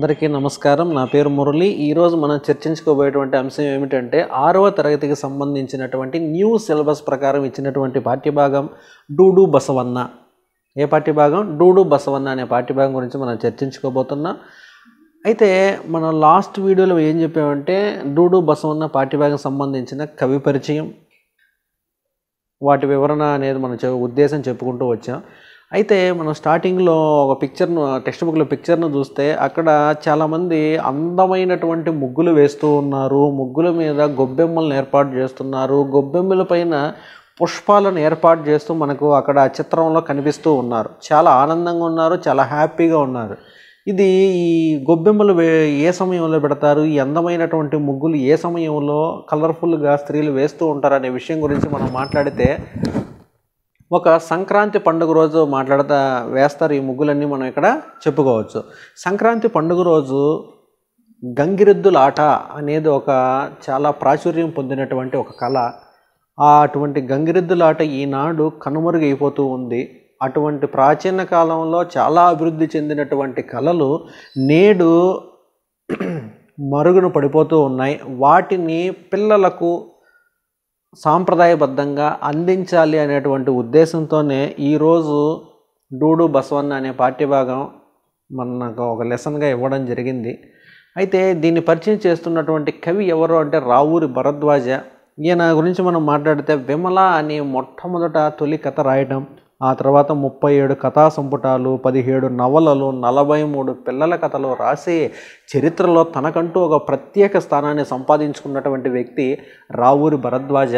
అందరికీ నమస్కారం. నా పేరు మురళి. ఈరోజు మనం చర్చించుకోబోయేటువంటి అంశం ఏమిటంటే ఆరవ తరగతికి సంబంధించినటువంటి న్యూ సిలబస్ ప్రకారం ఇచ్చినటువంటి పాఠ్యభాగం డూడు బసవన్న. ఏ పాఠ్యభాగం? డూడు బసవన్న అనే పాఠ్యభాగం గురించి మనం చర్చించుకోబోతున్నాం. అయితే మనం లాస్ట్ వీడియోలో ఏం చెప్పామంటే డూడు బసవన్న పాఠ్యభాగం సంబంధించిన కవి పరిచయం వాటి వివరణ అనేది మనం చె- ఉద్దేశం చెప్పుకుంటూ వచ్చాం. అయితే మనం స్టార్టింగ్లో ఒక పిక్చర్ను టెక్స్ట్ బుక్లో పిక్చర్ను చూస్తే అక్కడ చాలామంది అందమైనటువంటి ముగ్గులు వేస్తూ ఉన్నారు. ముగ్గుల మీద గొబ్బెమ్మలను ఏర్పాటు చేస్తున్నారు. గొబ్బెమ్మల పైన పుష్పాలను ఏర్పాటు చేస్తూ మనకు అక్కడ చిత్రంలో కనిపిస్తూ ఉన్నారు. చాలా ఆనందంగా ఉన్నారు చాలా హ్యాపీగా ఉన్నారు. ఇది ఈ గొబ్బెమ్మలు వే- ఏ సమయంలో పెడతారు? ఈ అందమైనటువంటి ముగ్గులు ఏ సమయంలో కలర్ఫుల్గా స్త్రీలు వేస్తూ ఉంటారు అనే విషయం గురించి మనం మాట్లాడితే ఒక సంక్రాంతి పండుగ రోజు మాట్లాడతా వేస్తారు ఈ ముగ్గులన్నీ మనం ఇక్కడ చెప్పుకోవచ్చు. సంక్రాంతి పండుగ రోజు గంగిరెద్దుల ఆట అనేది ఒక చాలా ప్రాచుర్యం పొందినటువంటి ఒక కళ. ఆ అటువంటి గంగిరెద్దుల ఆట ఈనాడు కనుమరుగైపోతూ ఉంది. అటువంటి ప్రాచీన కాలంలో చాలా అభివృద్ధి చెందినటువంటి కళలు నేడు మరుగున పడిపోతూ ఉన్నాయి. వాటిని పిల్లలకు సాంప్రదాయబద్ధంగా అందించాలి అనేటువంటి ఉద్దేశంతోనే ఈరోజు డూడు బసవన్న అనే పాఠ్యభాగం మనకు ఒక లెసన్గా ఇవ్వడం జరిగింది. అయితే దీన్ని పరిచయం చేస్తున్నటువంటి కవి ఎవరు అంటే రావూరి భరద్వాజ. ఈయన గురించి మనం మాట్లాడితే విమల అనే మొట్టమొదట తొలి కథ రాయడం ఆ తర్వాత ముప్పై ఏడు కథా సంపుటాలు పదిహేడు నవలలు నలభై మూడు పిల్లల కథలు రాసి చరిత్రలో తనకంటూ ఒక ప్రత్యేక స్థానాన్ని సంపాదించుకున్నటువంటి వ్యక్తి రావూరి భరద్వాజ.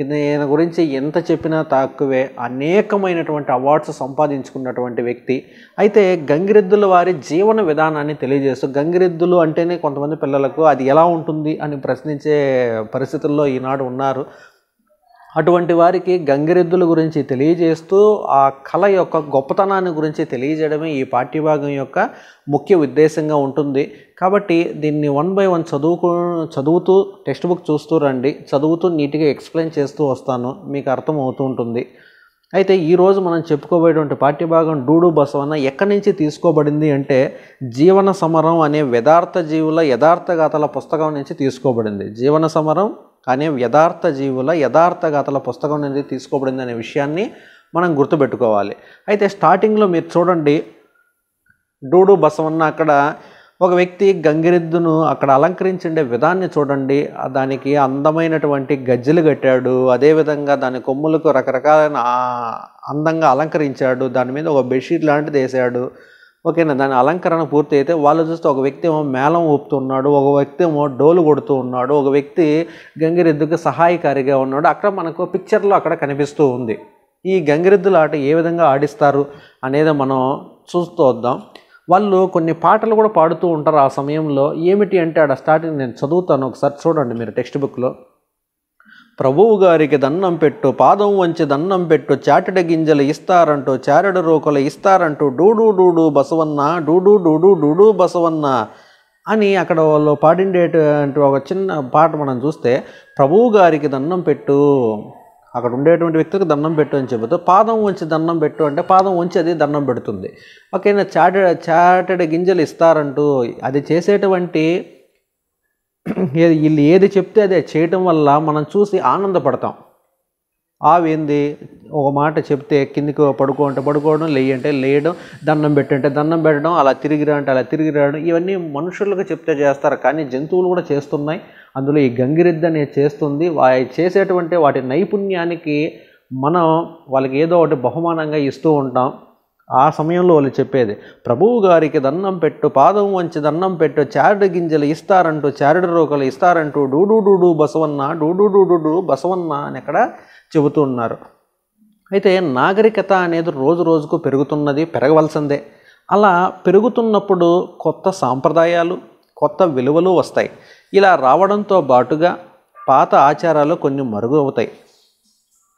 ఈయన గురించి ఎంత చెప్పినా తక్కువే అనేకమైనటువంటి అవార్డ్స్ సంపాదించుకున్నటువంటి వ్యక్తి. అయితే గంగిరెద్దుల వారి జీవన విధానాన్ని తెలియజేస్తూ గంగిరెద్దులు అంటేనే కొంతమంది పిల్లలకు అది ఎలా ఉంటుంది అని ప్రశ్నించే పరిస్థితుల్లో ఈనాడు ఉన్నారు. అటువంటి వారికి గంగిరెద్దుల గురించి తెలియజేస్తూ ఆ కళ యొక్క గొప్పతనాన్ని గురించి తెలియజేయడమే ఈ పాఠ్యభాగం యొక్క ముఖ్య ఉద్దేశంగా ఉంటుంది. కాబట్టి దీన్ని వన్ బై వన్ చదువుకు చదువుతూ టెక్స్ట్ బుక్ చూస్తూ రండి. చదువుతూ నీట్గా ఎక్స్ప్లెయిన్ చేస్తూ వస్తాను. మీకు అర్థం అవుతూ ఉంటుంది. అయితే ఈరోజు మనం చెప్పుకోబోయేటువంటి పాఠ్యభాగం డూడు బసవన్న ఎక్కడి నుంచి తీసుకోబడింది అంటే జీవన సమరం అనే యథార్థ జీవుల యథార్థ గాథల పుస్తకం నుంచి తీసుకోబడింది. జీవన సమరం కానీ యథార్థ జీవుల యథార్థ గాథల పుస్తకం అనేది తీసుకోబడింది అనే విషయాన్ని మనం గుర్తుపెట్టుకోవాలి. అయితే స్టార్టింగ్లో మీరు చూడండి. డూడు బసవన్న అక్కడ ఒక వ్యక్తి గంగిరెద్దును అక్కడ అలంకరించిండే విధాన్ని చూడండి. దానికి అందమైనటువంటి గజ్జెలు కట్టాడు. అదేవిధంగా దాని కొమ్ములకు రకరకాలైన అందంగా అలంకరించాడు. దాని మీద ఒక బెడ్షీట్ లాంటిది వేసాడు. ఓకేనా దాని అలంకరణ పూర్తి అయితే వాళ్ళు చూస్తే ఒక వ్యక్తి ఏమో మేళం ఊపుతున్నాడు ఒక వ్యక్తి ఏమో డోలు కొడుతూ ఉన్నాడు ఒక వ్యక్తి గంగిరెద్దుకు సహాయకారిగా ఉన్నాడు. అక్కడ మనకు పిక్చర్లో అక్కడ కనిపిస్తూ ఉంది. ఈ గంగిరెద్దుల ఆట ఏ విధంగా ఆడిస్తారు అనేది మనం చూస్తూ వద్దాం. వాళ్ళు కొన్ని పాటలు కూడా పాడుతూ ఉంటారు ఆ సమయంలో. ఏమిటి అంటే ఆడ స్టార్టింగ్ నేను చదువుతాను ఒకసారి చూడండి మీరు టెక్స్ట్ బుక్లో. ప్రభువు గారికి దన్నం పెట్టు పాదం వంచి దన్నం పెట్టు చాటెడ గింజలు ఇస్తారంటూ చారెడు రోకలు ఇస్తారంటూ డూడు డూడు బసవన్న డూడు డూడు డూడు బసవన్న అని అక్కడ వాళ్ళు పాడిండేటువంటి ఒక చిన్న పాట మనం చూస్తే ప్రభువు గారికి దన్నం పెట్టు అక్కడ ఉండేటువంటి వ్యక్తికి దండం పెట్టు అని చెబుతూ పాదం వంచి దండం పెట్టు అంటే పాదం వంచి అది దండం పెడుతుంది. ఓకేనా చాటెడ చాటెడ గింజలు ఇస్తారంటూ అది చేసేటువంటి ఏది వీళ్ళు ఏది చెప్తే అదే చేయటం వల్ల మనం చూసి ఆనందపడతాం. ఆవేంది? ఒక మాట చెప్తే కిందికి పడుకో అంటే పడుకోవడం లేయి అంటే లేయడం దండం పెట్టంటే దండం పెట్టడం అలా తిరిగిరా అంటే అలా తిరిగి రావడం ఇవన్నీ మనుషులకు చెప్తే చేస్తారు. కానీ జంతువులు కూడా చేస్తున్నాయి. అందులో ఈ గంగిరెద్దు అనేది చేస్తుంది. చేసేటువంటి వాటి నైపుణ్యానికి మనం వాళ్ళకి ఏదో ఒకటి బహుమానంగా ఇస్తూ ఉంటాం. ఆ సమయంలో వాళ్ళు చెప్పేది ప్రభువు గారికి దండం పెట్టు పాదం వంచి దండం పెట్టు చారుడు గింజలు ఇస్తారంటూ చారుడు రోకలు ఇస్తారంటూ డూడు డూడు బసవన్న డూడు డూడు బసవన్న అని అక్కడ చెబుతూ ఉన్నారు అయితే నాగరికత అనేది రోజు రోజుకు పెరుగుతున్నది పెరగవలసిందే. అలా పెరుగుతున్నప్పుడు కొత్త సాంప్రదాయాలు కొత్త విలువలు వస్తాయి. ఇలా రావడంతో పాటుగా పాత ఆచారాలు కొన్ని మరుగు అవుతాయి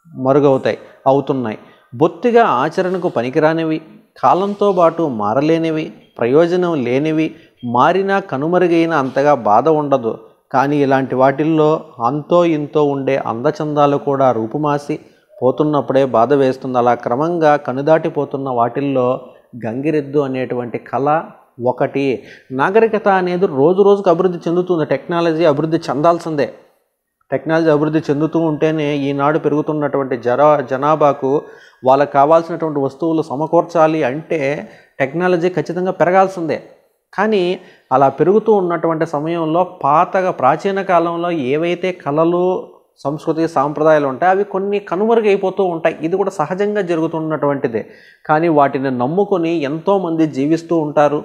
మరుగవుతాయి అవుతున్నాయి. బొత్తిగా ఆచరణకు పనికిరానివి కాలంతో పాటు మారలేనివి ప్రయోజనం లేనివి మారినా కనుమరుగైన అంతగా బాధ ఉండదు. కానీ ఇలాంటి వాటిల్లో అంతో ఇంతో ఉండే అందచందాలు కూడా రూపుమాసి పోతున్నప్పుడే బాధ వేస్తుంది. అలా క్రమంగా కనుదాటిపోతున్న వాటిల్లో గంగిరెద్దు అనేటువంటి కళ ఒకటి. నాగరికత అనేది రోజు రోజుకు అభివృద్ధి చెందుతుంది. టెక్నాలజీ అభివృద్ధి చెందాల్సిందే. టెక్నాలజీ అభివృద్ధి చెందుతూ ఉంటేనే ఈనాడు పెరుగుతున్నటువంటి జరా జనాభాకు వాళ్ళకు కావాల్సినటువంటి వస్తువులు సమకూర్చాలి అంటే టెక్నాలజీ ఖచ్చితంగా పెరగాల్సిందే. కానీ అలా పెరుగుతూ ఉన్నటువంటి సమయంలో పాతగా ప్రాచీన కాలంలో ఏవైతే కళలు సంస్కృతి సాంప్రదాయాలు ఉంటాయి అవి కొన్ని కనుమరుగైపోతూ ఉంటాయి. ఇది కూడా సహజంగా జరుగుతున్నటువంటిదే. కానీ వాటిని నమ్ముకొని ఎంతోమంది జీవిస్తూ ఉంటారు.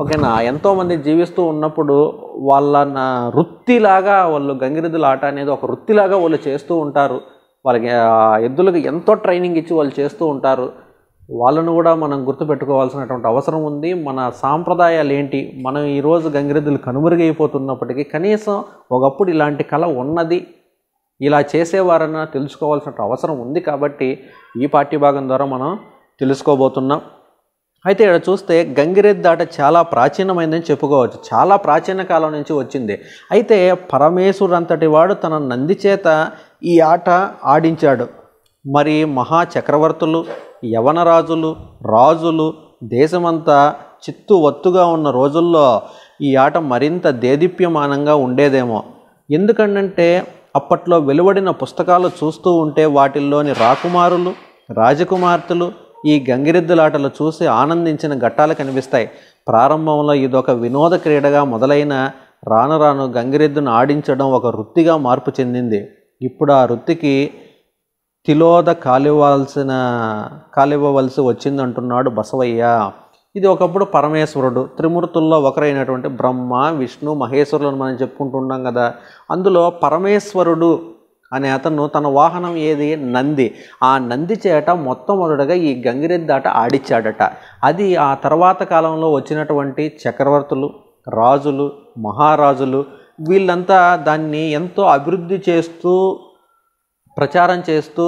ఓకేనా? ఎంతోమంది జీవిస్తూ ఉన్నప్పుడు వాళ్ళ నా వృత్తిలాగా వాళ్ళు గంగిరెద్దుల ఆట అనేది ఒక వృత్తిలాగా వాళ్ళు చేస్తూ ఉంటారు. వాళ్ళకి ఎద్దులకు ఎంతో ట్రైనింగ్ ఇచ్చి వాళ్ళు చేస్తూ ఉంటారు. వాళ్ళను కూడా మనం గుర్తుపెట్టుకోవాల్సినటువంటి అవసరం ఉంది. మన సాంప్రదాయాలు ఏంటి? మనం ఈరోజు గంగిరెద్దులు కనుమరుగైపోతున్నప్పటికీ కనీసం ఒకప్పుడు ఇలాంటి కళ ఉన్నది. ఇలా చేసేవారన్నా తెలుసుకోవాల్సిన అవసరం ఉంది కాబట్టి ఈ పాఠ్యభాగం ద్వారా మనం తెలుసుకోబోతున్నాం. అయితే ఇక్కడ చూస్తే గంగిరెద్దు ఆట చాలా ప్రాచీనమైందని చెప్పుకోవచ్చు. చాలా ప్రాచీన కాలం నుంచి వచ్చింది. అయితే పరమేశ్వరు అంతటి వాడు తన నంది చేత ఈ ఆట ఆడించాడు. మరి మహా చక్రవర్తులు యవనరాజులు రాజులు దేశమంతా చిత్తు ఒత్తుగా ఉన్న రోజుల్లో ఈ ఆట మరింత దేదీప్యమానంగా ఉండేదేమో. ఎందుకంటే అప్పట్లో వెలువడిన పుస్తకాలు చూస్తూ ఉంటే వాటిల్లోని రాకుమారులు రాజకుమార్తెలు ఈ గంగిరెద్దులాటలు చూసి ఆనందించిన ఘట్టాలు కనిపిస్తాయి. ప్రారంభంలో ఇదొక వినోద క్రీడగా మొదలైన రాను రాను గంగిరెద్దును ఆడించడం ఒక వృత్తిగా మార్పు చెందింది. ఇప్పుడు ఆ వృత్తికి తిలోద కాలివ్వాల్సిన కాలివ్వవలసి వచ్చిందంటున్నాడు బసవయ్య. ఇది ఒకప్పుడు పరమేశ్వరుడు. త్రిమూర్తుల్లో ఒకరైనటువంటి బ్రహ్మ విష్ణు మహేశ్వరులను మనం చెప్పుకుంటున్నాం కదా. అందులో పరమేశ్వరుడు అనే అతను తన వాహనం ఏది? నంది. ఆ నంది చేట మొట్టమొదటిగా ఈ గంగిరెద్దు ఆట ఆడిచ్చాడట. అది ఆ తర్వాత కాలంలో వచ్చినటువంటి చక్రవర్తులు రాజులు మహారాజులు వీళ్ళంతా దాన్ని ఎంతో అభివృద్ధి చేస్తూ ప్రచారం చేస్తూ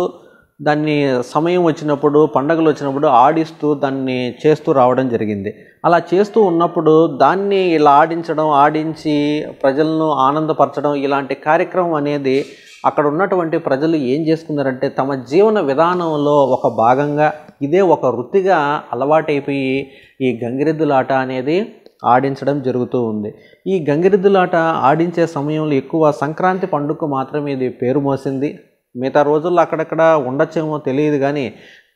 దాన్ని సమయం వచ్చినప్పుడు పండగలు వచ్చినప్పుడు ఆడిస్తూ దాన్ని చేస్తూ రావడం జరిగింది. అలా చేస్తూ ఉన్నప్పుడు దాన్ని ఇలా ఆడించడం ఆడించి ప్రజలను ఆనందపరచడం ఇలాంటి కార్యక్రమం అనేది అక్కడ ఉన్నటువంటి ప్రజలు ఏం చేసుకున్నారంటే తమ జీవన విధానంలో ఒక భాగంగా ఇదే ఒక వృత్తిగా అలవాటైపోయి ఈ గంగిరెద్దులాట అనేది ఆడించడం జరుగుతూ ఉంది. ఈ గంగిరెద్దులాట ఆడించే సమయంలో ఎక్కువ సంక్రాంతి పండుగకు మాత్రమే ఇది పేరు మోసింది. మిగతా రోజుల్లో అక్కడక్కడ ఉండొచ్చేమో తెలియదు కానీ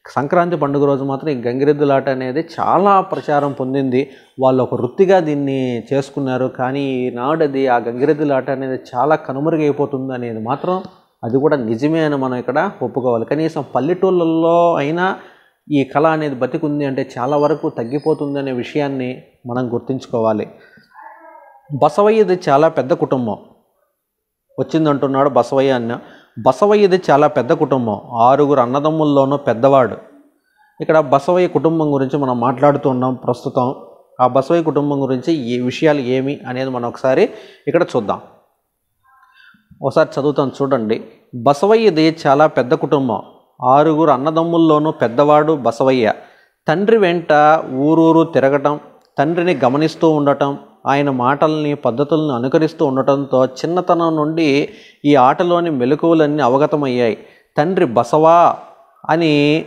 సంక్రాంతి పండుగ రోజు మాత్రం ఈ గంగిరెద్దులాట అనేది చాలా ప్రచారం పొందింది. వాళ్ళు ఒక వృత్తిగా దీన్ని చేసుకున్నారు. కానీ ఈనాడు అది ఆ గంగిరెద్దులాట అనేది చాలా కనుమరుగైపోతుంది అనేది మాత్రం అది కూడా నిజమే అని మనం ఇక్కడ ఒప్పుకోవాలి. కనీసం పల్లెటూళ్ళల్లో అయినా ఈ కళ అనేది బతికుంది అంటే చాలా వరకు తగ్గిపోతుంది అనే విషయాన్ని మనం గుర్తుంచుకోవాలి. బసవయ్యది చాలా పెద్ద కుటుంబం. వచ్చిందంటున్నాడు బసవయ్య అన్న. బసవయ్యది చాలా పెద్ద కుటుంబం. ఆరుగురు అన్నదమ్ముల్లోనూ పెద్దవాడు. ఇక్కడ బసవయ్య కుటుంబం గురించి మనం మాట్లాడుతున్నాం ప్రస్తుతం. ఆ బసవయ్య కుటుంబం గురించి ఏ విషయాలు ఏమి అనేది మనం ఒకసారి ఇక్కడ చూద్దాం. ఒకసారి చదువుతాను చూడండి. బసవయ్యది చాలా పెద్ద కుటుంబం. ఆరుగురు అన్నదమ్ముల్లోనూ పెద్దవాడు బసవయ్య. తండ్రి వెంట ఊరూరు తిరగటం తండ్రిని గమనిస్తూ ఉండటం ఆయన మాటల్ని పద్ధతులను అనుకరిస్తూ ఉండటంతో చిన్నతనం నుండి ఈ ఆటలోని మెలకువలన్నీ అవగతమయ్యాయి. తండ్రి బసవా అని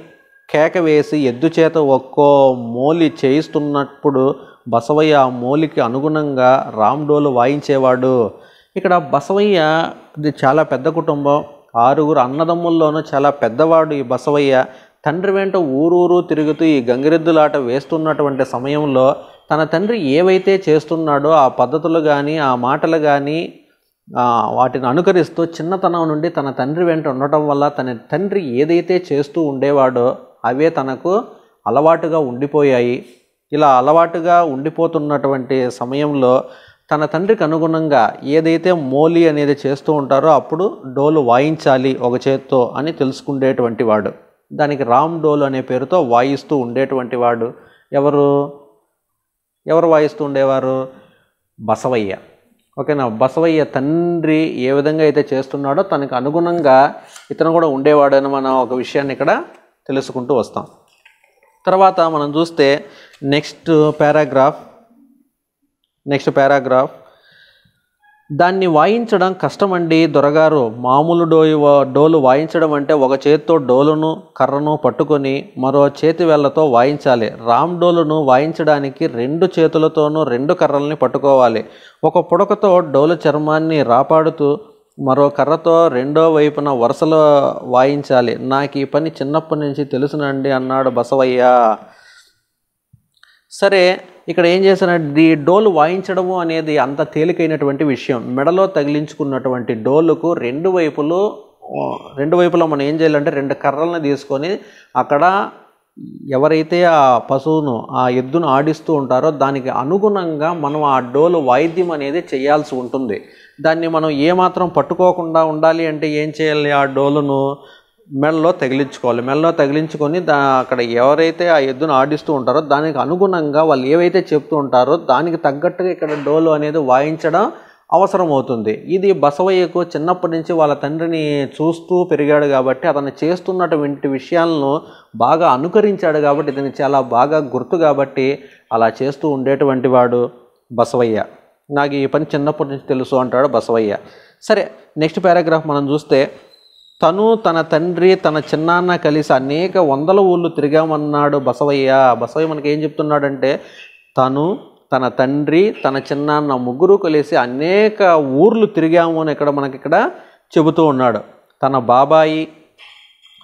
కేక వేసి ఎద్దు చేత ఒక్కో మోలి చేయిస్తున్నప్పుడు బసవయ్య ఆ మోలికి అనుగుణంగా రామ్డోలు వాయించేవాడు. ఇక్కడ బసవయ్య ఇది చాలా పెద్ద కుటుంబం. ఆరుగురు అన్నదమ్ముల్లోనూ చాలా పెద్దవాడు ఈ బసవయ్య. తండ్రి వెంట ఊరూరు తిరుగుతూ ఈ గంగిరెద్దులాట వేస్తున్నటువంటి సమయంలో తన తండ్రి ఏవైతే చేస్తున్నాడో ఆ పద్ధతులు కానీ ఆ మాటలు కానీ వాటిని అనుకరిస్తూ చిన్నతనం నుండి తన తండ్రి వెంట ఉండటం వల్ల తన తండ్రి ఏదైతే చేస్తూ ఉండేవాడో అవే తనకు అలవాటుగా ఉండిపోయాయి. ఇలా అలవాటుగా ఉండిపోతున్నటువంటి సమయంలో తన తండ్రికి అనుగుణంగా ఏదైతే మోలి అనేది చేస్తూ ఉంటారో అప్పుడు డోలు వాయించాలి ఒక చేత్తో అని తెలుసుకునేటువంటి వాడు. దానికి రామ్ డోలు అనే పేరుతో వాయిస్తూ ఉండేటువంటి వాడు. ఎవరు? ఎవరు వాయిస్తూ ఉండేవారు? బసవయ్య. ఓకేనా? బసవయ్య తండ్రి ఏ విధంగా అయితే చేస్తున్నాడో తనకు అనుగుణంగా ఇతను కూడా ఉండేవాడని మనం ఒక విషయాన్ని ఇక్కడ తెలుసుకుంటూ వస్తాం. తర్వాత మనం చూస్తే నెక్స్ట్ పారాగ్రాఫ్ నెక్స్ట్ పారాగ్రాఫ్ దాన్ని వాయించడం కష్టమండి. దొరగారు మామూలు డోయి డోలు వాయించడం అంటే ఒక చేతితో డోలును కర్రను పట్టుకొని మరో చేతి వేళ్ళతో వాయించాలి. రామ్ డోలును వాయించడానికి రెండు చేతులతోనూ రెండు కర్రల్ని పట్టుకోవాలి. ఒక పుడకతో డోలు చర్మాన్ని రాపాడుతూ మరో కర్రతో రెండో వైపున వరుసలో వాయించాలి. నాకు ఈ పని చిన్నప్పటి నుంచి తెలుసునండి అన్నాడు బసవయ్య. సరే ఇక్కడ ఏం చేశానంటే డోలు వాయించడము అనేది అంత తేలికైనటువంటి విషయం. మెడలో తగిలించుకున్నటువంటి డోలుకు రెండు వైపులు రెండు వైపులో మనం ఏం చేయాలంటే రెండు కర్రలను తీసుకొని అక్కడ ఎవరైతే ఆ పశువును ఆ ఎద్దును ఆడిస్తూ ఉంటారో దానికి అనుగుణంగా మనం ఆ డోలు వాయిద్యం అనేది చేయాల్సి ఉంటుంది. దాన్ని మనం ఏమాత్రం పట్టుకోకుండా ఉండాలి అంటే ఏం చేయాలి ఆ డోలును? మెడలో తగిలించుకోవాలి. మెడలో తగిలించుకొని దా అక్కడ ఎవరైతే ఆ ఎద్దును ఆడిస్తూ ఉంటారో దానికి అనుగుణంగా వాళ్ళు ఏవైతే చెప్తూ ఉంటారో దానికి తగ్గట్టుగా ఇక్కడ డోలు అనేది వాయించడం అవసరం అవుతుంది ఇది బసవయ్యకు చిన్నప్పటి నుంచి వాళ్ళ తండ్రిని చూస్తూ పెరిగాడు కాబట్టి అతను చేస్తున్నటువంటి విషయాలను బాగా అనుకరించాడు కాబట్టి ఇతని చాలా బాగా గుర్తు కాబట్టి అలా చేస్తూ ఉండేటువంటి వాడు బసవయ్య. నాకు ఈ పని చిన్నప్పటి నుంచి తెలుసు అంటాడు బసవయ్య. సరే నెక్స్ట్ పారాగ్రాఫ్ మనం చూస్తే తను తన తండ్రి తన చిన్నాన్న కలిసి అనేక వందల ఊళ్ళు తిరిగామన్నాడు బసవయ్య. బసవయ్య మనకి ఏం చెప్తున్నాడంటే తను తన తండ్రి తన చిన్నాన్న ముగ్గురు కలిసి అనేక ఊర్లు తిరిగాము అని ఇక్కడ మనకి ఇక్కడ చెబుతూ ఉన్నాడు. తన బాబాయి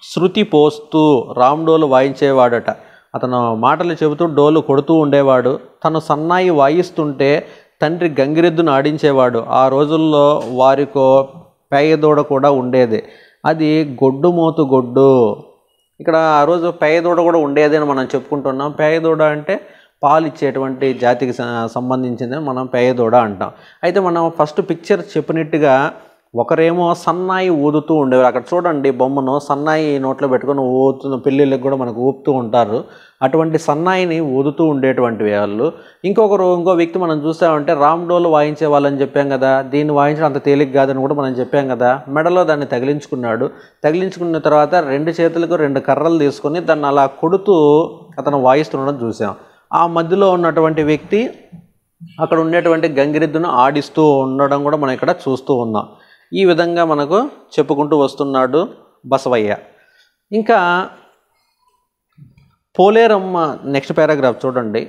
శృతి పోస్తూ రామ్ డోలు వాయించేవాడట. అతను మాటలు చెబుతూ డోలు కొడుతూ ఉండేవాడు. తను సన్నాయి వాయిస్తుంటే తండ్రి గంగిరెద్దును ఆడించేవాడు. ఆ రోజుల్లో వారికో పేయదూడ కూడా ఉండేది. అది గొడ్డు మోతు గొడ్డు. ఇక్కడ ఆ రోజు పేయదూడ కూడా ఉండేది అని మనం చెప్పుకుంటున్నాం. పేయదూడ అంటే పాలు ఇచ్చేటువంటి జాతికి సంబంధించిందని మనం పేయదూడ అంటాం. అయితే మనం ఫస్ట్ పిక్చర్ చెప్పినట్టుగా ఒకరేమో సన్నాయి ఊదుతూ ఉండేవారు. అక్కడ చూడండి బొమ్మను సన్నాయి నోట్లో పెట్టుకొని ఊతున్న పెళ్ళిళ్ళకి కూడా మనకు ఊపుతూ ఉంటారు. అటువంటి సన్నాయిని ఊదుతూ ఉండేటువంటి వాళ్ళు. ఇంకొకరు ఇంకో వ్యక్తి మనం చూసామంటే రామ్ డోలు వాయించే వాళ్ళని చెప్పాం కదా. దీన్ని వాయించడం అంత తేలిక కాదని కూడా మనం చెప్పాం కదా. మెడలో దాన్ని తగిలించుకున్నాడు. తగిలించుకున్న తర్వాత రెండు చేతులకు రెండు కర్రలు తీసుకొని దాన్ని అలా కొడుతూ అతను వాయిస్తుండడం చూసాం. ఆ మధ్యలో ఉన్నటువంటి వ్యక్తి అక్కడ ఉండేటువంటి గంగిరెద్దును ఆడిస్తూ ఉండడం కూడా మనం ఇక్కడ చూస్తూ ఉన్నాం. ఈ విధంగా మనకు చెప్పుకుంటూ వస్తున్నాడు బసవయ్య. ఇంకా పోలేరమ్మ నెక్స్ట్ పారాగ్రాఫ్ చూడండి.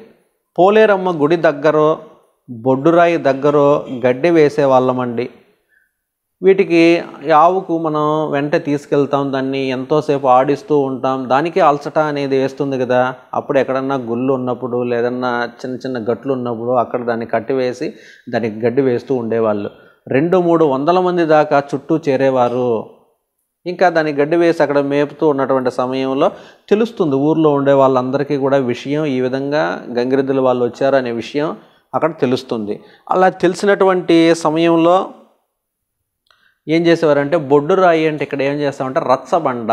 పోలేరమ్మ గుడి దగ్గరో బొడ్డురాయి దగ్గరో గడ్డి వేసే వాళ్ళమండి వీటికి ఆవుకు మనం వెంట తీసుకెళ్తాం దాన్ని ఎంతోసేపు ఆడిస్తూ ఉంటాం. దానికి అలసట అనేది వేస్తుంది కదా. అప్పుడు ఎక్కడన్నా గుళ్ళు ఉన్నప్పుడు లేదన్నా చిన్న చిన్న గట్లు ఉన్నప్పుడు అక్కడ దాన్ని కట్టివేసి దానికి గడ్డి వేస్తూ ఉండేవాళ్ళు. రెండు మూడు వందల మంది దాకా చుట్టూ చేరేవారు. ఇంకా దాన్ని గడ్డి వేసి అక్కడ మేపుతూ ఉన్నటువంటి సమయంలో తెలుస్తుంది ఊర్లో ఉండే వాళ్ళందరికీ కూడా విషయం ఈ విధంగా గంగిరెద్దుల వాళ్ళు వచ్చారు అనే విషయం అక్కడ తెలుస్తుంది. అలా తెలిసినటువంటి సమయంలో ఏం చేసేవారంటే బొడ్డు రాయి అంటే ఇక్కడ ఏం చేస్తామంటే రచ్చబండ.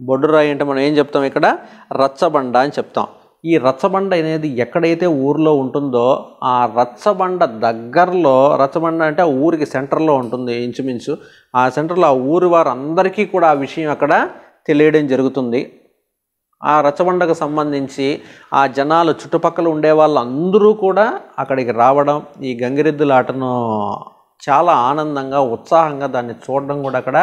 బొడ్డు రాయి అంటే మనం ఏం చెప్తాం ఇక్కడ? రచ్చబండ అని చెప్తాం. ఈ రచ్చబండ అనేది ఎక్కడైతే ఊర్లో ఉంటుందో ఆ రచ్చబండ దగ్గరలో రచ్చబండ అంటే ఆ ఊరికి సెంటర్లో ఉంటుంది ఇంచుమించు. ఆ సెంటర్లో ఆ ఊరి వారందరికీ కూడా ఆ విషయం అక్కడ తెలియడం జరుగుతుంది. ఆ రచ్చబండకు సంబంధించి ఆ జనాలు చుట్టుపక్కల ఉండే వాళ్ళందరూ కూడా అక్కడికి రావడం ఈ గంగిరెద్దుల ఆటను చాలా ఆనందంగా ఉత్సాహంగా దాన్ని చూడడం కూడా అక్కడ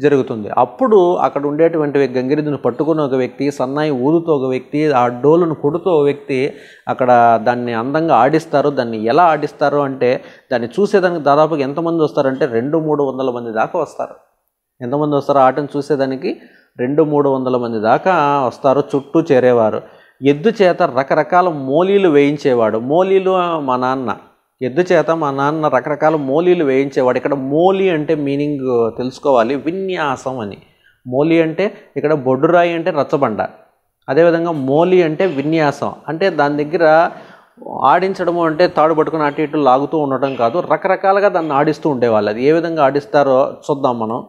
జరుగుతుంది. అప్పుడు అక్కడ ఉండేటువంటి గంగిరెద్దును పట్టుకున్న ఒక వ్యక్తి సన్నాయి ఊదుతో ఒక వ్యక్తి ఆ డోలును కొడుతూ ఒక వ్యక్తి అక్కడ దాన్ని అందంగా ఆడిస్తారు. దాన్ని ఎలా ఆడిస్తారు అంటే దాన్ని చూసేదానికి దాదాపుగా ఎంతమంది వస్తారంటే రెండు మూడు వందల మంది దాకా వస్తారు. ఎంతమంది వస్తారో ఆటను చూసేదానికి రెండు మూడు వందల మంది దాకా వస్తారు చుట్టూ చేరేవారు. ఎద్దు చేత రకరకాల మోలీలు వేయించేవాడు. మోలీలు మా నాన్న ఎద్దు చేత మా నాన్న రకరకాల మోలీలు వేయించేవాడు. ఇక్కడ మోలీ అంటే మీనింగ్ తెలుసుకోవాలి. విన్యాసం అని. మోలీ అంటే ఇక్కడ బొడ్డురాయి అంటే రచ్చబండ. అదేవిధంగా మోలీ అంటే విన్యాసం. అంటే దాని దగ్గర ఆడించడము అంటే తాడు పట్టుకుని అటు ఇటు లాగుతూ ఉండటం కాదు. రకరకాలుగా దాన్ని ఆడిస్తూ ఉండేవాళ్ళు అది. ఏ విధంగా ఆడిస్తారో చూద్దాం మనం.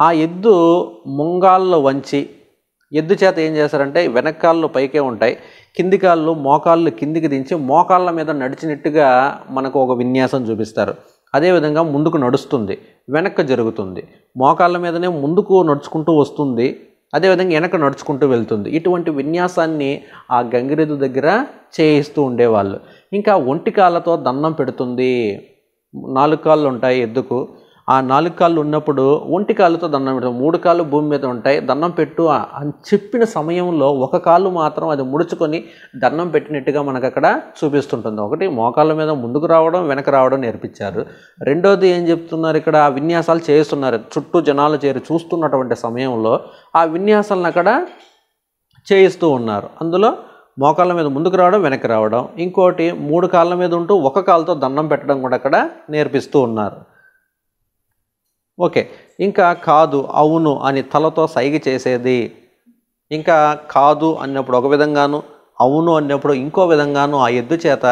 ఆ ఎద్దు ముంగాల్లో వంచి ఎద్దు చేత ఏం చేస్తారంటే వెనకాళ్ళు పైకే ఉంటాయి. కింది కాళ్ళు మోకాళ్ళు కిందికి దించి మోకాళ్ళ మీద నడిచినట్టుగా మనకు ఒక విన్యాసం చూపిస్తారు. అదేవిధంగా ముందుకు నడుస్తుంది వెనక్కి జరుగుతుంది. మోకాళ్ళ మీదనే ముందుకు నడుచుకుంటూ వస్తుంది అదేవిధంగా వెనక నడుచుకుంటూ వెళ్తుంది. ఇటువంటి విన్యాసాన్ని ఆ గంగిరెద్దు దగ్గర చేయిస్తూ ఉండేవాళ్ళు. ఇంకా ఒంటి కాళ్ళతో దండం పెడుతుంది. నాలుగు కాళ్ళు ఉంటాయి ఎద్దుకు. ఆ నాలుగు కాళ్ళు ఉన్నప్పుడు ఒంటి కాళ్ళతో దండం పెడతాం. మూడు కాళ్ళు భూమి మీద ఉంటాయి. దండం పెట్టు. అని చెప్పిన సమయంలో ఒక కాళ్ళు మాత్రం అది ముడుచుకొని దండం పెట్టినట్టుగా మనకు అక్కడ చూపిస్తుంటుంది. ఒకటి మోకాళ్ళ మీద ముందుకు రావడం వెనక రావడం నేర్పించారు. రెండోది ఏం చెప్తున్నారు ఇక్కడ? ఆ విన్యాసాలు చేస్తున్నారు. చుట్టూ జనాలు చేరి చూస్తున్నటువంటి సమయంలో ఆ విన్యాసాలను అక్కడ చేయిస్తూ ఉన్నారు. అందులో మోకాళ్ళ మీద ముందుకు రావడం వెనక్కి రావడం. ఇంకోటి మూడు కాళ్ళ మీద ఉంటూ ఒక కాళ్ళతో దండం పెట్టడం కూడా అక్కడ నేర్పిస్తూ ఉన్నారు. ఓకే ఇంకా కాదు అవును అని తలతో సైగ చేసేది. ఇంకా కాదు అన్నప్పుడు ఒక విధంగాను అవును అన్నప్పుడు ఇంకో విధంగాను ఆ ఎద్దు చేత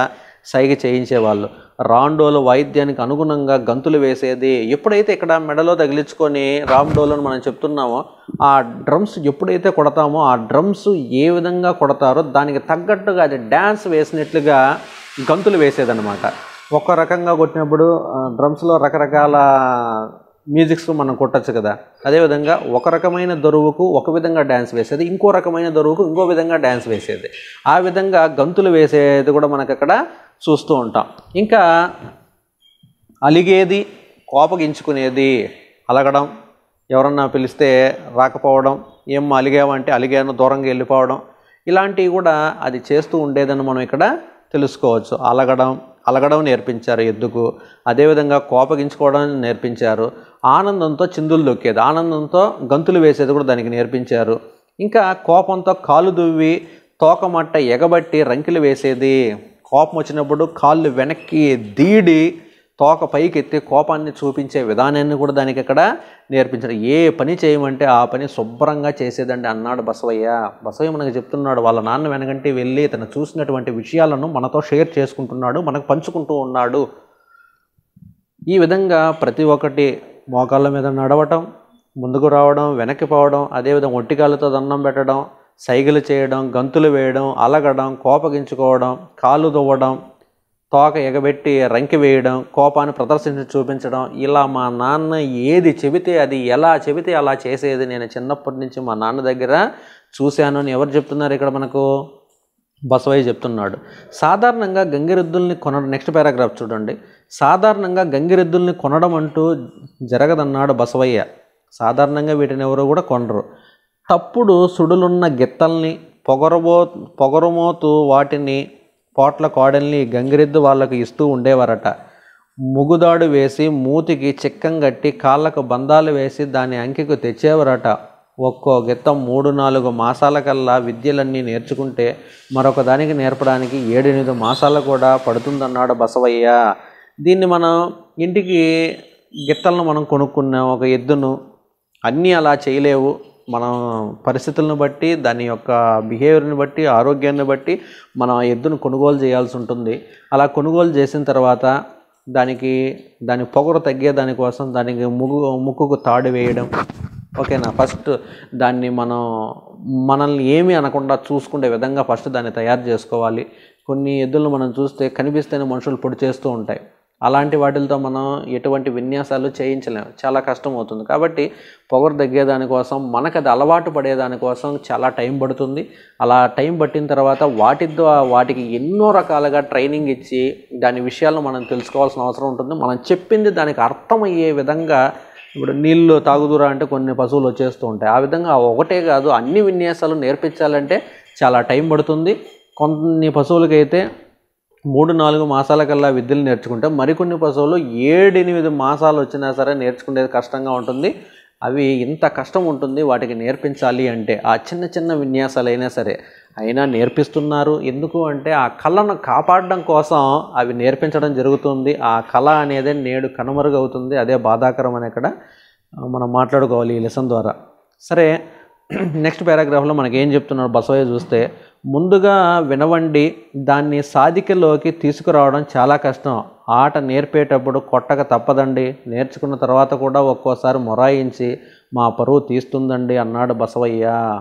సైగ చేయించేవాళ్ళు. రాండోలు వాయిద్యానికి అనుగుణంగా గంతులు వేసేది. ఎప్పుడైతే ఇక్కడ మెడలో తగిలించుకొని రాండోలను మనం చెప్తున్నామో ఆ డ్రమ్స్ ఎప్పుడైతే కొడతామో ఆ డ్రమ్స్ ఏ విధంగా కొడతారో దానికి తగ్గట్టుగా అది డ్యాన్స్ వేసినట్లుగా గంతులు వేసేదన్నమాట. ఒక రకంగా కొట్టినప్పుడు డ్రమ్స్లో రకరకాల మ్యూజిక్స్ మనం కొట్టచ్చు కదా. అదేవిధంగా ఒక రకమైన దొరువుకు ఒక విధంగా డ్యాన్స్ వేసేది ఇంకో రకమైన దొరువుకు ఇంకో విధంగా డ్యాన్స్ వేసేది. ఆ విధంగా గంతులు వేసేది కూడా మనకు అక్కడ చూస్తూ ఉంటాం. ఇంకా అలిగేది కోపగించుకునేది అలగడం ఎవరన్నా పిలిస్తే రాకపోవడం ఏం అలిగావంటే అలిగాను దూరంగా వెళ్ళిపోవడం ఇలాంటివి కూడా అది చేస్తూ ఉండేదని మనం ఇక్కడ తెలుసుకోవచ్చు. అలగడం అలగడం నేర్పించారు ఎద్దుకు. అదేవిధంగా కోపగించుకోవడం నేర్పించారు. ఆనందంతో చిందులు దొక్కేది. ఆనందంతో గంతులు వేసేది కూడా దానికి నేర్పించారు. ఇంకా కోపంతో కాలు దువ్వి తోకమట్ట ఎగబట్టి రంకిలు వేసేది. కోపం వచ్చినప్పుడు కాళ్ళు వెనక్కి దీడి తోక పైకి ఎత్తి కోపాన్ని చూపించే విధానాన్ని కూడా దానికి అక్కడ నేర్పించారు. ఏ పని చేయమంటే ఆ పని శుభ్రంగా చేసేదండి అన్నాడు బసవయ్య. బసవయ్య మనకు చెప్తున్నాడు వాళ్ళ నాన్న వెనకంటే వెళ్ళి తను చూసినటువంటి విషయాలను మనతో షేర్ చేసుకుంటున్నాడు మనకు పంచుకుంటూ ఉన్నాడు. ఈ విధంగా ప్రతి ఒక్కటి మోకాళ్ళ మీద నడవటం ముందుకు రావడం వెనక్కి పోవడం అదేవిధంగా ఒంటికాళ్ళతో దండం పెట్టడం సైగలు చేయడం గంతులు వేయడం అలగడం కోపగించుకోవడం కాళ్ళు దువ్వడం తోక ఎగబెట్టి రంకి వేయడం కోపాన్ని ప్రదర్శించి చూపించడం. ఇలా మా నాన్న ఏది చెబితే అది ఎలా చెబితే అలా చేసేది నేను చిన్నప్పటి నుంచి మా నాన్న దగ్గర చూశాను అని ఎవరు చెప్తున్నారు ఇక్కడ మనకు? బసవయ్య చెప్తున్నాడు. సాధారణంగా గంగిరెద్దుల్ని కొనడం నెక్స్ట్ పారాగ్రాఫ్ చూడండి. సాధారణంగా గంగిరెద్దుల్ని కొనడం అంటూ జరగదన్నాడు బసవయ్య. సాధారణంగా వీటిని ఎవరు కూడా కొనరు. తప్పుడు సుడులున్న గిత్తల్ని పొగరబో పొగరమోతూ వాటిని పోట్ల కోడల్ని గంగిరెద్దు వాళ్ళకు ఇస్తూ ఉండేవారట. ముగుదాడు వేసి మూతికి చిక్కం కట్టి కాళ్ళకు బంధాలు వేసి దాని అంకెకు తెచ్చేవారట. ఒక్కో గిత్తం మూడు నాలుగు మాసాలకల్లా విద్యలన్నీ నేర్చుకుంటే మరొక దానికి నేర్పడానికి ఏడెనిమిది మాసాలు కూడా పడుతుందన్నాడు బసవయ్య. దీన్ని మనం ఇంటికి గిత్తలను మనం కొనుక్కున్నాం ఒక ఎద్దును అన్నీ అలా చేయలేవు. మనం పరిస్థితులను బట్టి దాని యొక్క బిహేవియర్ని బట్టి ఆరోగ్యాన్ని బట్టి మనం ఆ ఎద్దును కొనుగోలు చేయాల్సి ఉంటుంది. అలా కొనుగోలు చేసిన తర్వాత దానికి దాని పొగరు తగ్గే దానికోసం దానికి ముగ్గు ముక్కుకు తాడు వేయడం. ఓకేనా ఫస్ట్ దాన్ని మనం మనల్ని ఏమి అనకుండా చూసుకునే విధంగా ఫస్ట్ దాన్ని తయారు చేసుకోవాలి. కొన్ని ఎద్దులను మనం చూస్తే కనిపిస్తేనే మనుషులు పొడి చేస్తూ ఉంటాయి. అలాంటి వాటితో మనం ఎటువంటి విన్యాసాలు చేయించలేము చాలా కష్టం అవుతుంది. కాబట్టి పొగరు తగ్గేదానికోసం మనకు అది అలవాటు పడేదానికోసం చాలా టైం పడుతుంది. అలా టైం పట్టిన తర్వాత వాటి ద్వారా వాటికి ఎన్నో రకాలుగా ట్రైనింగ్ ఇచ్చి దాని విషయాలను మనం తెలుసుకోవాల్సిన అవసరం ఉంటుంది. మనం చెప్పింది దానికి అర్థమయ్యే విధంగా ఇప్పుడు నీళ్ళు తాగుదురా అంటే కొన్ని పశువులు వచ్చేస్తూ ఉంటాయి. ఆ విధంగా ఒకటే కాదు అన్ని విన్యాసాలు నేర్పించాలంటే చాలా టైం పడుతుంది. కొన్ని పశువులకైతే మూడు నాలుగు మాసాల కల్లా విద్యలు నేర్చుకుంటే మరికొన్ని పశువులు ఏడెనిమిది మాసాలు వచ్చినా సరే నేర్చుకునేది కష్టంగా ఉంటుంది. అవి ఇంత కష్టం ఉంటుంది వాటికి నేర్పించాలి అంటే ఆ చిన్న చిన్న విన్యాసాలు అయినా సరే అయినా నేర్పిస్తున్నారు. ఎందుకు అంటే ఆ కళను కాపాడడం కోసం అవి నేర్పించడం జరుగుతుంది. ఆ కళ అనేది నేడు కనుమరుగవుతుంది. అదే బాధాకరం అని ఇక్కడ మనం మాట్లాడుకోవాలి ఈ లెసన్ ద్వారా. సరే నెక్స్ట్ పారాగ్రాఫ్లో మనకి ఏం చెప్తున్నారు బసవయ్య చూస్తే ముందుగా వినవండి దాన్ని సాధికలోకి తీసుకురావడం చాలా కష్టం. ఆట నేర్పేటప్పుడు కొట్టక తప్పదండి. నేర్చుకున్న తర్వాత కూడా ఒక్కోసారి మొరాయించి మా పరువు తీస్తుందండి అన్నాడు బసవయ్య.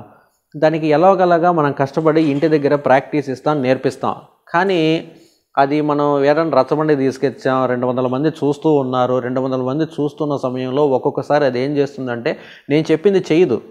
దానికి ఎలాగలాగా మనం కష్టపడి ఇంటి దగ్గర ప్రాక్టీస్ ఇస్తాం నేర్పిస్తాం. కానీ అది మనం వేరే రచ్చబండి తీసుకొచ్చాం రెండు వందల మంది చూస్తూ ఉన్నారు రెండు వందల మంది చూస్తున్న సమయంలో ఒక్కొక్కసారి అది ఏం చేస్తుందంటే నేను చెప్పింది చేయదు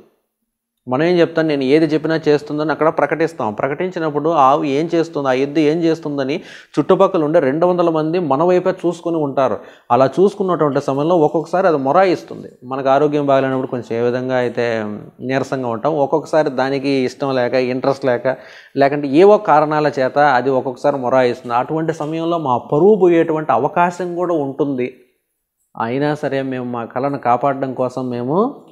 మనం ఏం చెప్తాం? నేను ఏది చెప్పినా చేస్తుందని అక్కడ ప్రకటిస్తాం. ప్రకటించినప్పుడు ఆవు ఏం చేస్తుంది? ఆ ఎద్దు ఏం చేస్తుందని చుట్టుపక్కల ఉండే రెండు వందల మంది మన వైపే చూసుకుని ఉంటారు. అలా చూసుకున్నటువంటి సమయంలో ఒక్కొక్కసారి అది మొరాయిస్తుంది. మనకు ఆరోగ్యం బాగాలేనప్పుడు కొంచెం ఏ విధంగా అయితే నీరసంగా ఉంటాం ఒక్కొక్కసారి దానికి ఇష్టం లేక ఇంట్రెస్ట్ లేక లేకంటే ఏవో కారణాల చేత అది ఒక్కొక్కసారి మొరాయిస్తుంది. అటువంటి సమయంలో మా పరువు పోయేటువంటి అవకాశం కూడా ఉంటుంది. అయినా సరే మేము మా కళను కాపాడడం కోసం మేము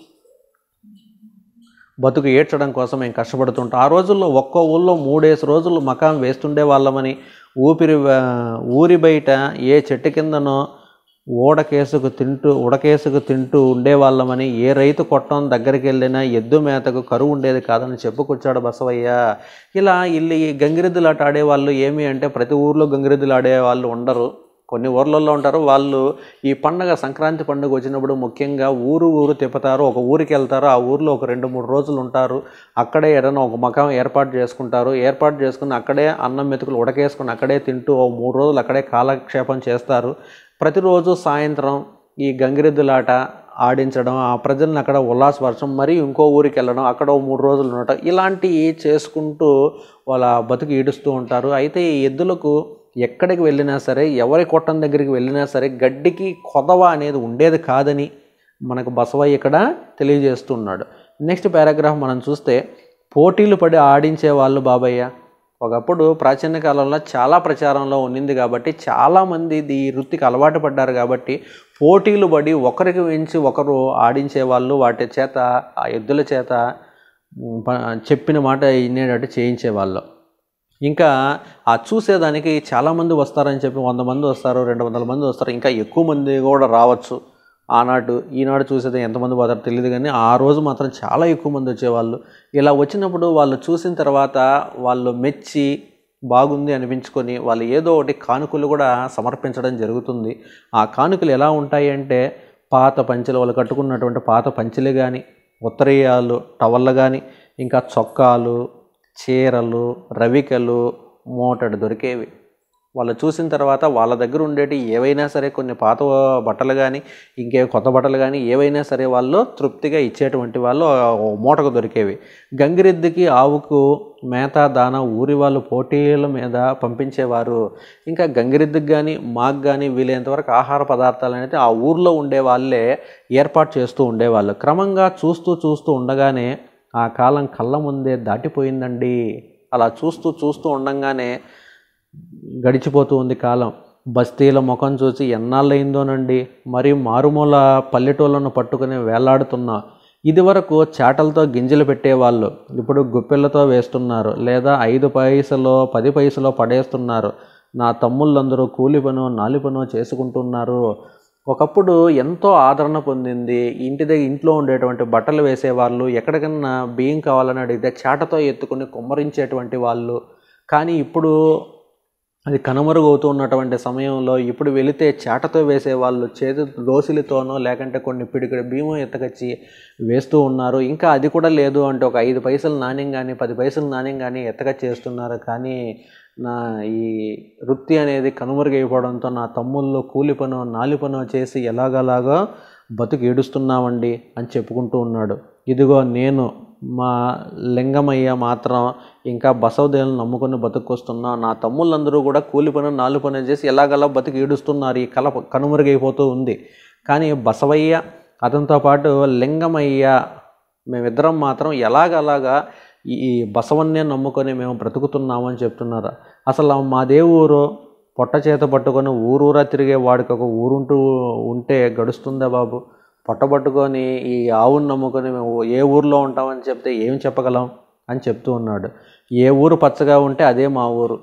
బతుకు ఏడ్చడం కోసం మేము కష్టపడుతుంటాం. ఆ రోజుల్లో ఒక్కో ఊళ్ళో మూడేసి రోజులు మకాం వేస్తుండే వాళ్ళమని ఊపిరి ఊరి బయట ఏ చెట్టు కిందనో ఊడకేసుకు తింటూ ఉడకేసుకు తింటూ ఉండేవాళ్ళమని ఏ రైతు కొట్టం దగ్గరికి వెళ్ళినా ఎద్దు మేతకు కరువు ఉండేది కాదని చెప్పుకొచ్చాడు బసవయ్య. ఇలా ఇల్లు ఈ గంగిరెద్దులాట ఆడేవాళ్ళు ఏమి అంటే ప్రతి ఊర్లో గంగిరెద్దులు ఆడేవాళ్ళు ఉండరు. కొన్ని ఊర్లలో ఉంటారు. వాళ్ళు ఈ పండగ సంక్రాంతి పండుగ వచ్చినప్పుడు ముఖ్యంగా ఊరు ఊరు తిప్పుతారు. ఒక ఊరికి వెళ్తారు. ఆ ఊర్లో ఒక రెండు మూడు రోజులు ఉంటారు. అక్కడే ఏదైనా ఒక మకం ఏర్పాటు చేసుకుంటారు. ఏర్పాటు చేసుకుని అక్కడే అన్నం మెతుకులు ఉడకేసుకుని అక్కడే తింటూ ఓ మూడు రోజులు అక్కడే కాలక్షేపం చేస్తారు. ప్రతిరోజు సాయంత్రం ఈ గంగిరెద్దులాట ఆడించడం ఆ ప్రజలను అక్కడ ఉల్లాసపరచడం మరి ఇంకో ఊరికి వెళ్ళడం అక్కడ ఓ మూడు రోజులు ఉండటం ఇలాంటివి చేసుకుంటూ వాళ్ళ బతుకు ఈడుస్తూ ఉంటారు. అయితే ఈ ఎద్దులకు ఎక్కడికి వెళ్ళినా సరే ఎవరి కొట్టం దగ్గరికి వెళ్ళినా సరే గడ్డికి కొదవ అనేది ఉండేది కాదని మనకు బసవయ్య ఇక్కడ తెలియజేస్తున్నాడు. నెక్స్ట్ పారాగ్రాఫ్ మనం చూస్తే పోటీలు పడి ఆడించే వాళ్ళు బాబయ్య. ఒకప్పుడు ప్రాచీన కాలంలో చాలా ప్రచారంలో ఉన్నింది కాబట్టి చాలామంది ఈ వృత్తికి అలవాటు పడ్డారు కాబట్టి పోటీలు పడి ఒకరికి మించి ఒకరు ఆడించే వాళ్ళు వాటి చేత ఆ ఎద్దుల చేత చెప్పిన మాట వినేటట్టు చేయించేవాళ్ళు ఇంకా ఆ చూసేదానికి చాలామంది వస్తారని చెప్పి వంద మంది వస్తారు రెండు వందల మంది వస్తారు ఇంకా ఎక్కువ మంది కూడా రావచ్చు. ఆనాడు ఈనాడు చూసేది ఎంతమంది పోతారో తెలియదు కానీ ఆ రోజు మాత్రం చాలా ఎక్కువ మంది వచ్చేవాళ్ళు. ఇలా వచ్చినప్పుడు వాళ్ళు చూసిన తర్వాత వాళ్ళు మెచ్చి బాగుంది అనిపించుకొని వాళ్ళు ఏదో ఒకటి కానుకలు కూడా సమర్పించడం జరుగుతుంది. ఆ కానుకలు ఎలా ఉంటాయి అంటే పాత పంచెలు వాళ్ళు కట్టుకున్నటువంటి పాత పంచెలు కానీ ఉత్తరీయాలు టవళ్ళు కానీ ఇంకా చొక్కాలు చీరలు రవికలు మోటడు దొరికేవి. వాళ్ళు చూసిన తర్వాత వాళ్ళ దగ్గర ఉండేటి ఏవైనా సరే కొన్ని పాత బట్టలు కానీ ఇంకే కొత్త బట్టలు కానీ ఏవైనా సరే వాళ్ళు తృప్తిగా ఇచ్చేటువంటి వాళ్ళు మూటకు దొరికేవి. గంగిరెద్దుకి ఆవుకు మేత దాన ఊరి వాళ్ళు పోటీల మీద పంపించేవారు. ఇంకా గంగిరెద్దుకు కానీ మాకు కానీ వీలైనంతవరకు ఆహార పదార్థాలు అనేది ఆ ఊర్లో ఉండే వాళ్ళే ఏర్పాటు చేస్తూ ఉండేవాళ్ళు. క్రమంగా చూస్తూ చూస్తూ ఉండగానే ఆ కాలం కళ్ళ ముందే దాటిపోయిందండి. అలా చూస్తూ చూస్తూ ఉండంగానే గడిచిపోతూ ఉంది కాలం. బస్తీల ముఖం చూసి ఎన్నాళ్ళయిందోనండి. మరి మారుమూల పల్లెటూళ్ళను పట్టుకుని వేలాడుతున్నా ఇదివరకు చాటలతో గింజలు పెట్టేవాళ్ళు. ఇప్పుడు గుప్పెళ్ళతో వేస్తున్నారు. లేదా ఐదు పైసలో పది పైసలో పడేస్తున్నారు. నా తమ్ముళ్ళందరూ కూలి పను నాలి పను చేసుకుంటున్నారు. ఒకప్పుడు ఎంతో ఆదరణ పొందింది. ఇంటి దగ్గర ఇంట్లో ఉండేటువంటి బట్టలు వేసేవాళ్ళు ఎక్కడికన్నా బియ్యం కావాలని అడిగితే చాటతో ఎత్తుకుని కుమ్మరించేటువంటి వాళ్ళు. కానీ ఇప్పుడు అది కనుమరుగవుతూ ఉన్నటువంటి సమయంలో ఇప్పుడు వెళితే చాటతో వేసేవాళ్ళు చేతి దోసిలితోనో లేకంటే కొన్ని పిడికిడి భీమో ఎత్తకొచ్చి వేస్తూ ఉన్నారు. ఇంకా అది కూడా లేదు అంటే ఒక ఐదు పైసలు నాణ్యం కానీ పది పైసలు నాణ్యం కానీ ఎత్తకొచ్చి చేస్తున్నారు కానీ నా ఈ వృత్తి అనేది కనుమరుగైపోవడంతో నా తమ్ముళ్ళు కూలి పనో నాలి పనో చేసి ఎలాగలాగా బతుకు ఏడుస్తున్నామండి అని చెప్పుకుంటూ ఉన్నాడు. ఇదిగో నేను మా లింగమయ్య మాత్రం ఇంకా బసవదేవులను నమ్ముకొని బతుకొస్తున్నా. నా తమ్ముళ్ళందరూ కూడా కూలి పని నాలుగు పని చేసి ఎలాగలా బతికి ఏడుస్తున్నారు. ఈ కల కనుమరుగైపోతూ ఉంది. కానీ బసవయ్య అతనితో పాటు లింగమయ్య మేమిద్దరం మాత్రం ఎలాగలాగా ఈ బసవన్నే నమ్ముకొని మేము బ్రతుకుతున్నామని చెప్తున్నారు. అసలు మాదే ఊరు పొట్ట చేత పట్టుకొని ఊరూరా తిరిగే వాడికి ఒక ఊరుంటూ ఉంటే గడుస్తుందా బాబు? పొట్ట పట్టుకొని ఈ ఆవును నమ్ముకొని మేము ఏ ఊర్లో ఉంటామని చెప్తే ఏం చెప్పగలం అని చెప్తూ ఉన్నాడు. ఏ ఊరు పచ్చగా ఉంటే అదే మా ఊరు.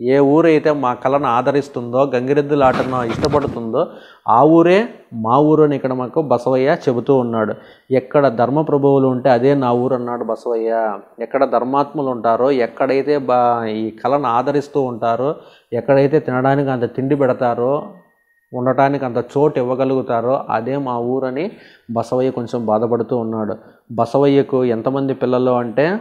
ఏ ఊరు అయితే మా కళను ఆదరిస్తుందో గంగిరెద్దుల ఆటను ఇష్టపడుతుందో ఆ ఊరే మా ఊరు అని ఇక్కడ మాకు బసవయ్య చెబుతూ ఉన్నాడు. ఎక్కడ ధర్మ ప్రభువులు ఉంటే అదే నా ఊరు అన్నాడు బసవయ్య. ఎక్కడ ధర్మాత్ములు ఉంటారో ఎక్కడైతే బా ఈ కళను ఆదరిస్తూ ఉంటారో ఎక్కడైతే తినడానికి అంత తిండి పెడతారో ఉండటానికి అంత చోటు ఇవ్వగలుగుతారో అదే మా ఊరని బసవయ్య కొంచెం బాధపడుతూ ఉన్నాడు. బసవయ్యకు ఎంతమంది పిల్లలు అంటే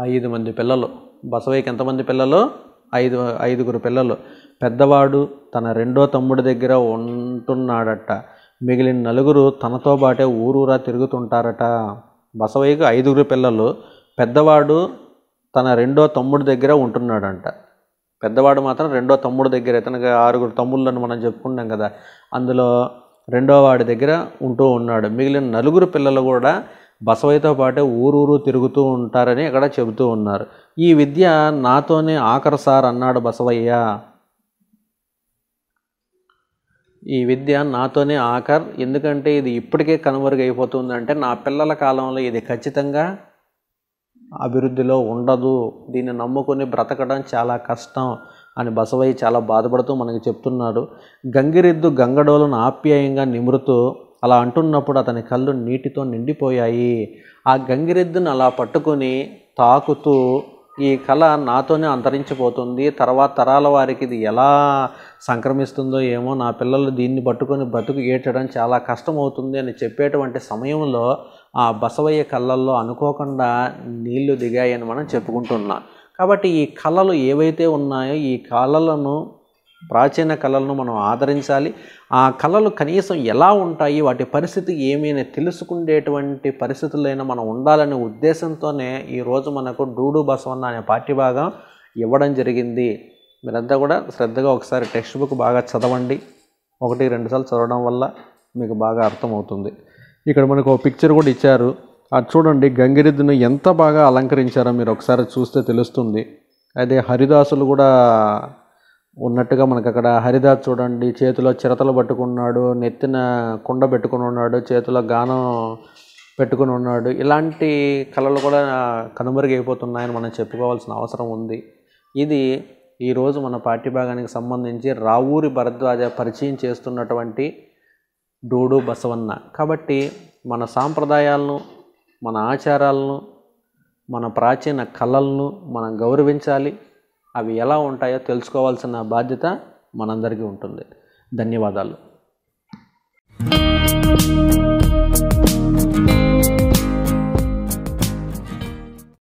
ఐదు మంది పిల్లలు. బసవయ్యకి ఎంతమంది పిల్లలు? ఐదు ఐదుగురు పిల్లలు. పెద్దవాడు తన రెండో తమ్ముడి దగ్గర ఉంటున్నాడట. మిగిలిన నలుగురు తనతో పాటే ఊరూరా తిరుగుతుంటారట. బసవయ్యకు ఐదుగురు పిల్లలు. పెద్దవాడు తన రెండో తమ్ముడి దగ్గర ఉంటున్నాడంట. పెద్దవాడు మాత్రం రెండో తమ్ముడు దగ్గర ఇతనికి ఆరుగురు తమ్ముళ్ళని మనం చెప్పుకున్నాం కదా. అందులో రెండో వాడి దగ్గర ఉంటూ ఉన్నాడు. మిగిలిన నలుగురు పిల్లలు కూడా బసవయ్యతో పాటే ఊరూరు తిరుగుతూ ఉంటారని ఇక్కడ చెబుతూ ఉన్నారు. ఈ విద్య నాతోనే ఆఖరు సార్ అన్నాడు బసవయ్య. ఈ విద్య నాతోనే ఆఖర్ ఎందుకంటే ఇది ఇప్పటికే కనుమరుగైపోతుంది అంటే నా పిల్లల కాలంలో ఇది ఖచ్చితంగా అభివృద్ధిలో ఉండదు. దీన్ని నమ్ముకొని బ్రతకడం చాలా కష్టం అని బసవయ్య చాలా బాధపడుతూ మనకి చెప్తున్నాడు. గంగిరెద్దు గంగడోలను ఆప్యాయంగా నిమురుతూ అలా అంటున్నప్పుడు అతని కళ్ళు నీటితో నిండిపోయాయి. ఆ గంగిరెద్దును అలా పట్టుకొని తాకుతూ ఈ కళ నాతోనే అంతరించిపోతుంది. తర్వాత తరాల వారికి ఇది ఎలా సంక్రమిస్తుందో ఏమో నా పిల్లలు దీన్ని పట్టుకొని బతుకు ఏటడం చాలా కష్టమవుతుంది అని చెప్పేటువంటి సమయంలో ఆ బసవయ్య కళ్ళల్లో అనుకోకుండా నీళ్ళు దిగాయని మనం చెప్పుకుంటున్నాం. కాబట్టి ఈ కళలు ఏవైతే ఉన్నాయో ఈ కళలను ప్రాచీన కళలను మనం ఆదరించాలి. ఆ కళలు కనీసం ఎలా ఉంటాయి వాటి పరిస్థితి ఏమైనా తెలుసుకునేటువంటి పరిస్థితులైనా మనం ఉండాలనే ఉద్దేశంతోనే ఈరోజు మనకు డూడు బసవన్న అనే పాఠ్యభాగం ఇవ్వడం జరిగింది. మీరంతా కూడా శ్రద్ధగా ఒకసారి టెక్స్ట్ బుక్ బాగా చదవండి. ఒకటి రెండుసార్లు చదవడం వల్ల మీకు బాగా అర్థమవుతుంది. ఇక్కడ మనకు ఒక పిక్చర్ కూడా ఇచ్చారు. అది చూడండి గంగిరెద్దును ఎంత బాగా అలంకరించారో మీరు ఒకసారి చూస్తే తెలుస్తుంది. అదే హరిదాసులు కూడా ఉన్నట్టుగా మనకు అక్కడ హరిదాస్ చూడండి. చేతిలో చిరతలు పట్టుకున్నాడు నెత్తిన కుండ పెట్టుకుని ఉన్నాడు చేతిలో గానం పెట్టుకుని ఉన్నాడు. ఇలాంటి కళలు కూడా కనుమరుగైపోతున్నాయని మనం చెప్పుకోవాల్సిన అవసరం ఉంది. ఇది ఈరోజు మన పాఠ్యభాగానికి సంబంధించి రావూరి భరద్వాజ పరిచయం చేస్తున్నటువంటి డూడు బసవన్న. కాబట్టి మన సాంప్రదాయాలను మన ఆచారాలను మన ప్రాచీన కళలను మనం గౌరవించాలి. అవి ఎలా ఉంటాయో తెలుసుకోవాల్సిన బాధ్యత మనందరికీ ఉంటుంది. ధన్యవాదాలు.